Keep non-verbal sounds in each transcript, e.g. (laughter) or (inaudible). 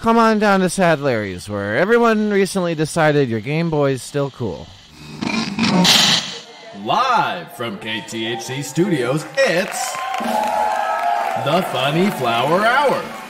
come on down to Sad Larry's, where everyone recently decided your Game Boy's still cool. Live from KTHC Studios, it's the Funny Flower Hour.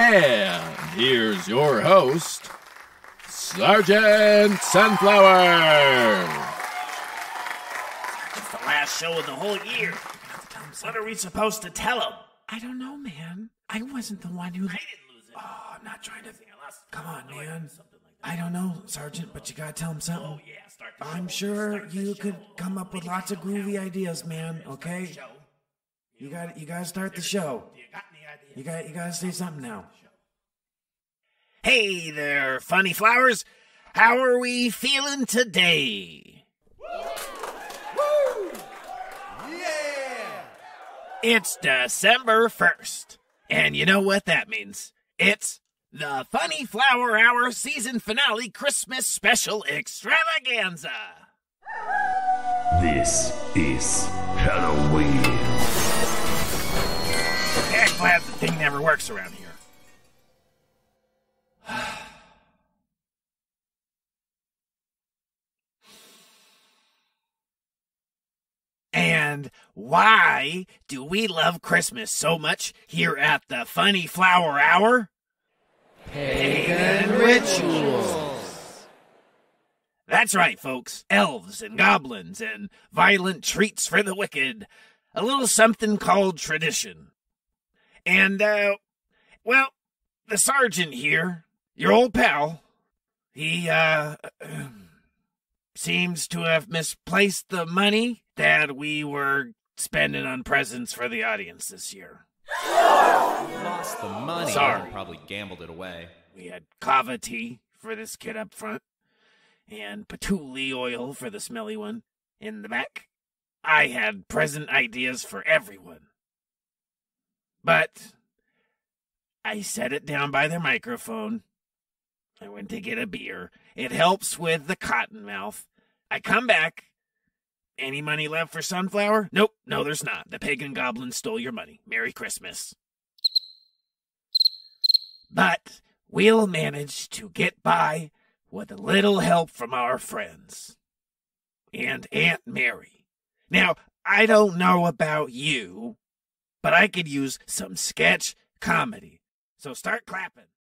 And here's your host, Sergeant Sunflower. It's the last show of the whole year. What are we supposed to tell him? I don't know, man. I wasn't the one who. I didn't lose it. Oh, I'm not trying to. Come on, man. something like that. I don't know, Sergeant, but you gotta tell him something. Oh, yeah, start the I'm sure Start you could come up with lots of groovy have- ideas, man. Start Okay, you got you gotta start the show. You You got you got to say something now. Hey there, funny flowers. How are we feeling today? Woo! Yeah! It's December 1st. And you know what that means? It's the Funny Flower Hour season finale Christmas special extravaganza. This is Halloween. Glad the thing never works around here. (sighs) And why do we love Christmas so much here at the Funny Flower Hour? Pagan rituals. That's right, folks. Elves and goblins and violent treats for the wicked. A little something called tradition. And, uh, well, the sergeant here, your old pal, he, uh, (clears throat) seems to have misplaced the money that we were spending on presents for the audience this year. lost the money. Sorry. and Probably gambled it away. We had kava tea for this kid up front, and patchouli oil for the smelly one in the back. I had present ideas for everyone. But I set it down by their microphone. I went to get a beer. It helps with the cotton mouth. I come back. Any money left for Sunflower? Nope, no, there's not. The pagan goblin stole your money. Merry Christmas. But we'll manage to get by with a little help from our friends and Aunt Mary. Now, I don't know about you, but I could use some sketch comedy. So start clapping.